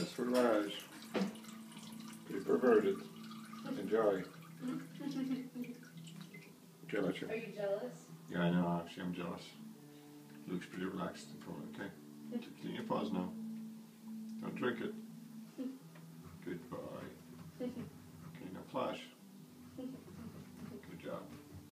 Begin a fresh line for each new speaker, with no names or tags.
for Raj. Be perverted. Enjoy. Jealous?
Are you jealous?
Yeah, I know, actually, I'm jealous. Looks pretty relaxed okay? Clean your paws now. Don't drink it.